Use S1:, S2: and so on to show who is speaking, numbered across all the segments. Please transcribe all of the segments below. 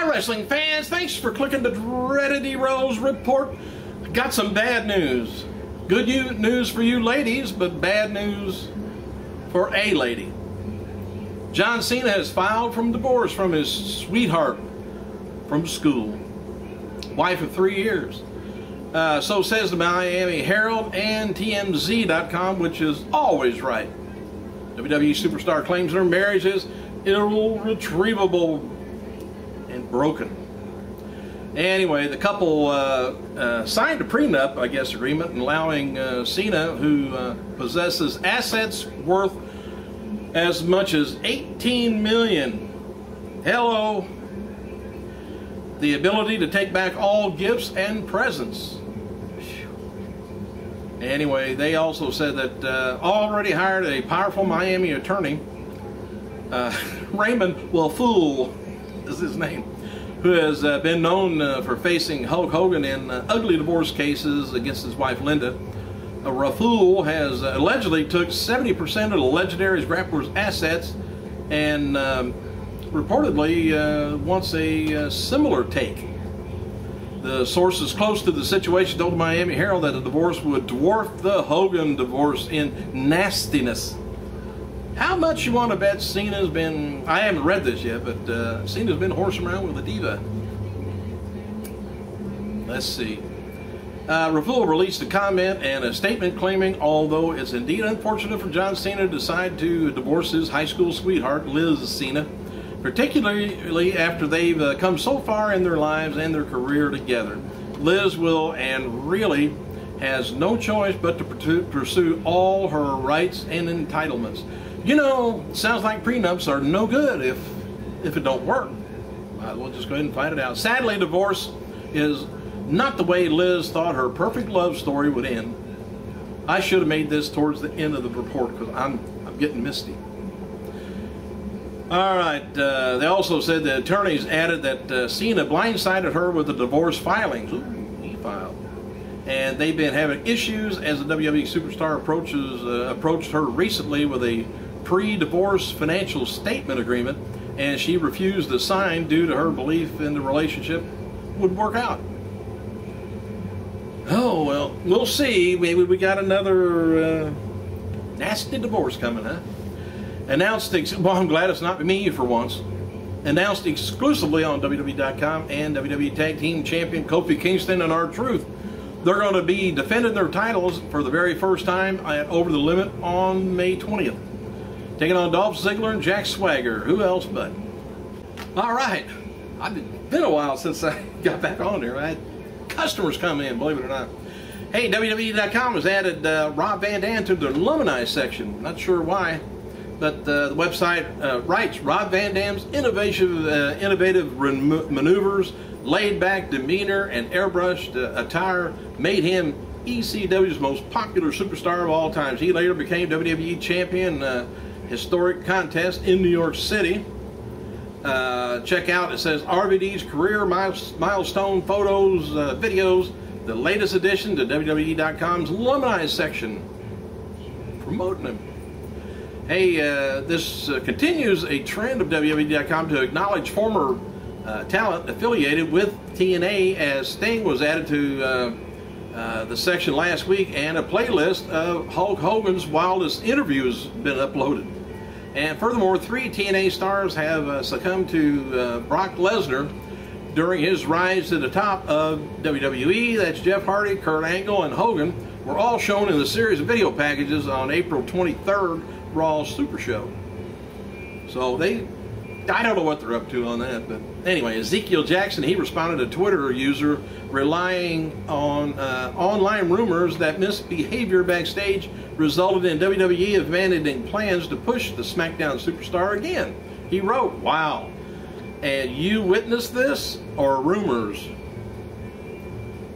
S1: Hi, wrestling fans. Thanks for clicking the dreaded Rose report. Got some bad news. Good news for you ladies, but bad news for a lady. John Cena has filed for divorce from his sweetheart from school. Wife of three years. Uh, so says the Miami Herald and TMZ.com, which is always right. WWE superstar claims their marriage is irretrievable broken. Anyway, the couple uh, uh, signed a prenup, I guess, agreement allowing uh, Cena, who uh, possesses assets worth as much as 18 million. Hello. The ability to take back all gifts and presents. Anyway, they also said that uh, already hired a powerful Miami attorney, uh, Raymond Woelfel is his name, who has uh, been known uh, for facing Hulk Hogan in uh, ugly divorce cases against his wife Linda. Uh, Woelfel has uh, allegedly took 70% of the legendary grappler's assets and um, reportedly wants a similar take. The sources close to the situation told the Miami Herald that the divorce would dwarf the Hogan divorce in nastiness. How much you want to bet Cena's been, I haven't read this yet, but uh, Cena's been horsing around with a diva. Let's see. Uh, released a comment and a statement claiming, although it's indeed unfortunate for John Cena to decide to divorce his high school sweetheart, Liz Cena, particularly after they've uh, come so far in their lives and their career together. Liz will and really has no choice but to pursue all her rights and entitlements. You know, sounds like prenups are no good if if it don't work. Well just go ahead and find it out. Sadly, divorce is not the way Liz thought her perfect love story would end. I should have made this towards the end of the report because I'm I'm getting misty. All right. Uh, they also said the attorneys added that uh, Cena blindsided her with the divorce filings. Ooh, he filed. And they've been having issues as the WWE superstar approaches uh, approached her recently with a pre-divorce financial statement agreement, and she refused to sign due to her belief in the relationship would work out. Oh well, we'll see. Maybe we got another uh, nasty divorce coming, huh? announced, well, I'm glad it's not me for once, announced exclusively on WWE.com and WWE Tag Team Champion Kofi Kingston and R-Truth. They're going to be defending their titles for the very first time at Over the Limit on May 20th. Taking on Dolph Ziggler and Jack Swagger. Who else but? All right. I've been a while since I got back on here. I had customers come in, believe it or not. Hey, WWE.com has added uh, Rob Van Dam to the alumni section. Not sure why but uh, the website uh, writes Rob Van Dam's innovative, uh, innovative maneuvers, laid-back demeanor, and airbrushed uh, attire made him ECW's most popular superstar of all times. He later became WWE champion uh, historic contest in New York City. Uh, check out, it says RVD's career milestone photos, videos, the latest addition to WWE.com's alumni section. Promoting him. Hey, uh, this uh, continues a trend of WWE.com to acknowledge former uh, talent affiliated with TNA as Sting was added to uh, uh, the section last week and a playlist of Hulk Hogan's wildest interviews been uploaded. And furthermore, three TNA stars have uh, succumbed to Brock Lesnar during his rise to the top of WWE. That's Jeff Hardy, Kurt Angle, and Hogan were all shown in the series of video packages on April 23rd Raw Super Show. So they, I don't know what they're up to on that, but anyway, Ezekiel Jackson, he responded to Twitter user relying on uh, online rumors that misbehavior backstage resulted in WWE abandoning plans to push the SmackDown superstar again. He wrote, wow, and you witnessed this or rumors?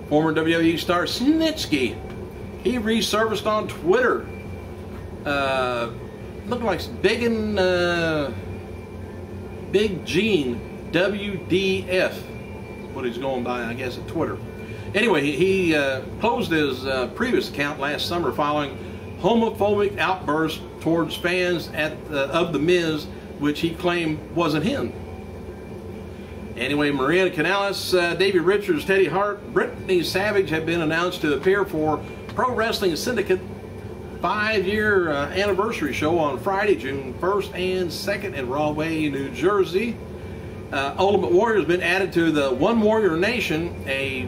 S1: Former WWE star Snitsky, he resurfaced on Twitter uh, looking like and uh, Big Gene WDF. What he's going by, I guess, at Twitter. Anyway, he uh, closed his uh, previous account last summer following homophobic outbursts towards fans at of the Miz, which he claimed wasn't him. Anyway, Maria Kanellis, uh, Davey Richards, Teddy Hart, Brittany Savage have been announced to appear for Pro Wrestling Syndicate five-year uh, anniversary show on Friday, June 1st and 2nd in Rahway, New Jersey. Uh, Ultimate Warrior has been added to the One Warrior Nation, a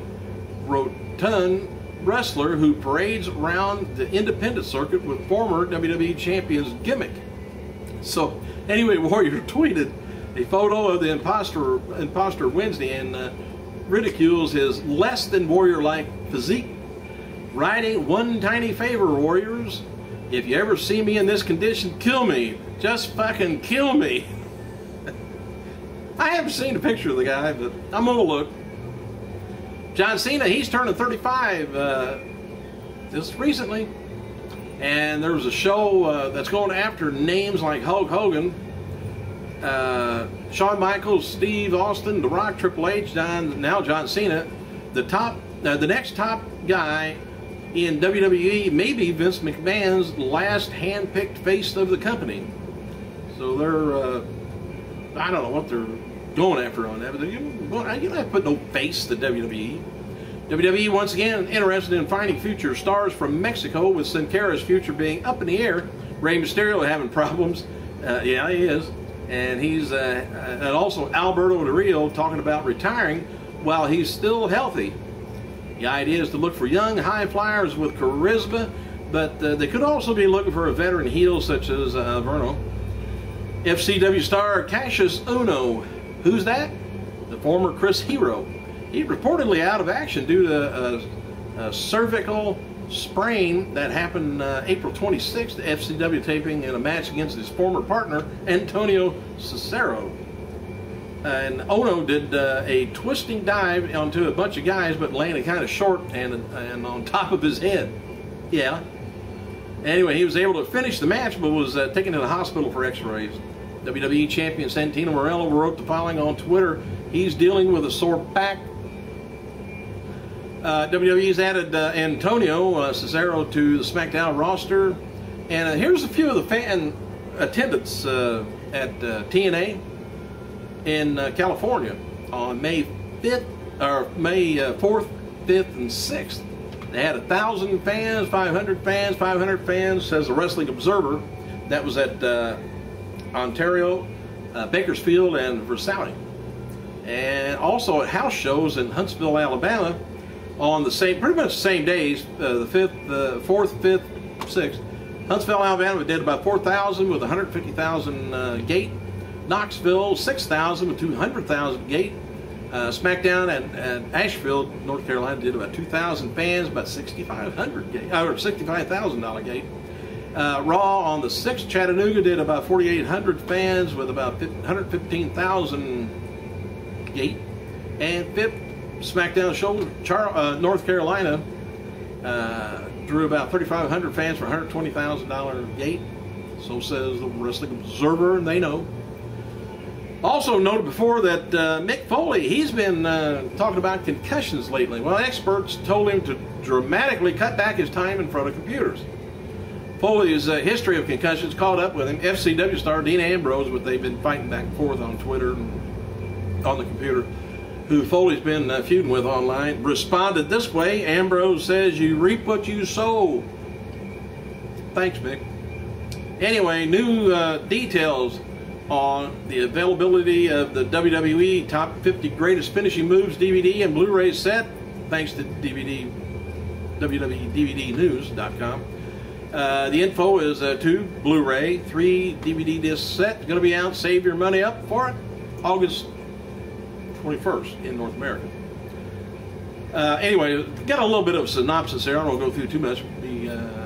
S1: rotund wrestler who parades around the independent circuit with former WWE champions gimmick. So, anyway, Warrior tweeted a photo of the imposter, imposter Wednesday and uh, ridicules his less than warrior like physique writing one tiny favor, Warriors. If you ever see me in this condition, kill me. Just fucking kill me. I haven't seen a picture of the guy, but I'm gonna look. John Cena, he's turning 35 uh, just recently. And there was a show uh, that's going after names like Hulk Hogan, uh, Shawn Michaels, Steve Austin, The Rock, Triple H, John, now John Cena. The top, uh, the next top guy in WWE may be Vince McMahon's last hand-picked face of the company. So they're, uh, I don't know what they're going after on that, but you, don't have to put no face to WWE. WWE once again interested in finding future stars from Mexico, with Sin Cara's future being up in the air. Rey Mysterio having problems. Uh, yeah, he is. And he's uh, and also Alberto Del Rio talking about retiring while he's still healthy. The idea is to look for young high flyers with charisma, but uh, they could also be looking for a veteran heel such as uh, Verno. FCW star Kassius Ohno. Who's that? The former Chris Hero. He reportedly out of action due to a, a cervical sprain that happened uh, April 26th, FCW taping in a match against his former partner, Antonio Cesaro. And Ohno did uh, a twisting dive onto a bunch of guys, but landed kind of short and, and on top of his head. Yeah. Anyway, he was able to finish the match, but was uh, taken to the hospital for x-rays. WWE Champion Santino Marella wrote the following on Twitter. He's dealing with a sore back. Uh, WWE's added uh, Antonio uh, Cesaro to the SmackDown roster. And uh, here's a few of the fan attendants uh, at TNA in California on May 5th, or May 4th, 5th, and 6th. They had a thousand fans, 500 fans, 500 fans, says the Wrestling Observer. That was at Ontario, uh, Bakersfield, and Visalia. And also at house shows in Huntsville, Alabama, on the same, pretty much the same days, uh, the fifth, the fourth, fifth, sixth. Huntsville, Alabama we did about 4,000 with 150,000 uh, gate. Knoxville, 6,000 with 200,000 gate. Uh, SmackDown at, at, Asheville, North Carolina, did about 2,000 fans, about 6,500 gate, or $65,000 gate. Uh, Raw on the 6th, Chattanooga did about 4,800 fans with about 115,000 gate. And 5th, SmackDown show, Char uh, North Carolina uh, drew about 3,500 fans for $120,000 gate. So says the Wrestling Observer, and they know. Also noted before that uh, Mick Foley, he's been uh, talking about concussions lately. Well, experts told him to dramatically cut back his time in front of computers. Foley's uh, history of concussions caught up with him. FCW star Dean Ambrose, but they've been fighting back and forth on Twitter and on the computer, who Foley's been uh, feuding with online, responded this way. Ambrose says, You reap what you sow. Thanks, Mick. Anyway, new uh, details on the availability of the WWE Top 50 Greatest Finishing Moves DVD and Blu-ray set, thanks to DVD, WWEDVDnews.com. Uh, the info is uh, two Blu-ray, three DVD disc set. Going to be out. Save your money up for it. August 21st in North America. Uh, anyway, got a little bit of synopsis there. I don't go through too much. Be uh,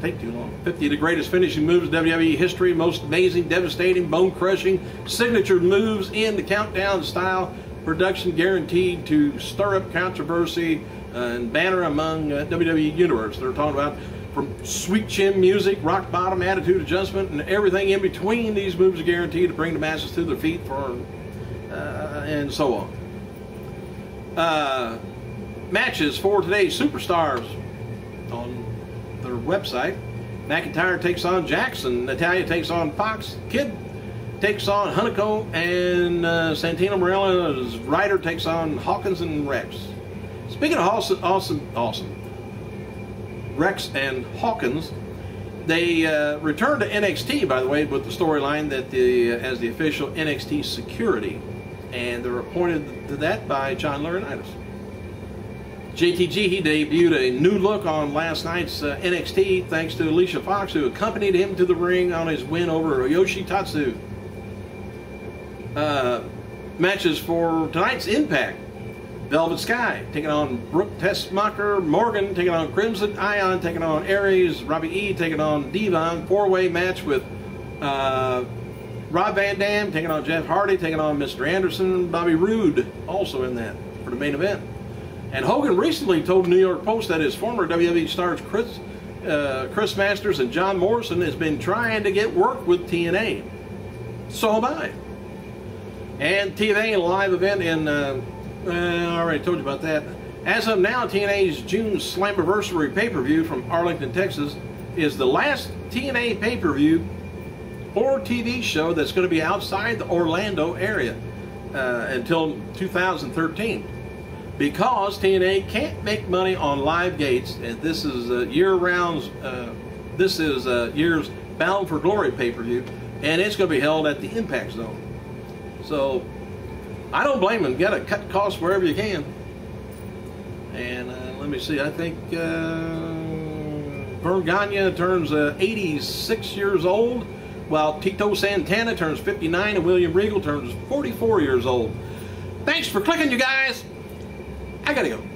S1: take too long. 50 of the greatest finishing moves in WWE history. Most amazing, devastating, bone-crushing signature moves in the countdown style. Production guaranteed to stir up controversy and banner among uh, WWE universe. They're talking about from sweet chin music, rock bottom attitude adjustment, and everything in between. These moves are guaranteed to bring the masses to their feet for, uh, and so on. Uh, matches for today's superstars on website. McIntyre takes on Jackson. Natalya takes on Fox. Kid takes on Hunico, and uh, Santino Marella's Ryder takes on Hawkins and Reks. Speaking of awesome, awesome, awesome, Reks and Hawkins, they uh, returned to NXT, by the way, with the storyline that the as the official NXT security, and they're appointed to that by John Laurinaitis. JTG he debuted a new look on last night's uh, NXT thanks to Alicia Fox, who accompanied him to the ring on his win over Yoshi Tatsu. Uh, matches for tonight's Impact. Velvet Sky taking on Brooke Tessmacher, Morgan taking on Crimson Ion, taking on Aries, Robbie E taking on Devon. Four-way match with uh, Rob Van Dam taking on Jeff Hardy, taking on Mr. Anderson, Bobby Roode also in that for the main event. And Hogan recently told New York Post that his former WWE stars Chris, uh, Chris Masters and John Morrison has been trying to get work with TNA. So am I. And TNA, live event in, uh, uh, I already told you about that. As of now, TNA's June Slammiversary pay-per-view from Arlington, Texas, is the last TNA pay-per-view or TV show that's going to be outside the Orlando area uh, until 2013 because TNA can't make money on live gates, and this is a year-round, uh, this is a year's Bound for Glory pay-per-view, and it's going to be held at the Impact Zone. So I don't blame them. Got to cut costs wherever you can. And uh, let me see. I think uh, Verne Gagne turns uh, 86 years old, while Tito Santana turns 59, and William Regal turns 44 years old. Thanks for clicking, you guys. I gotta go.